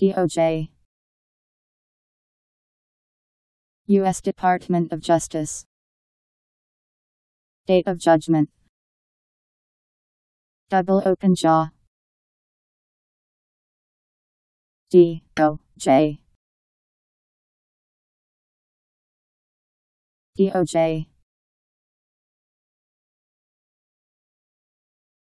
DOJ U.S. Department of Justice. Date of Judgment. Double Open Jaw. D O J. DOJ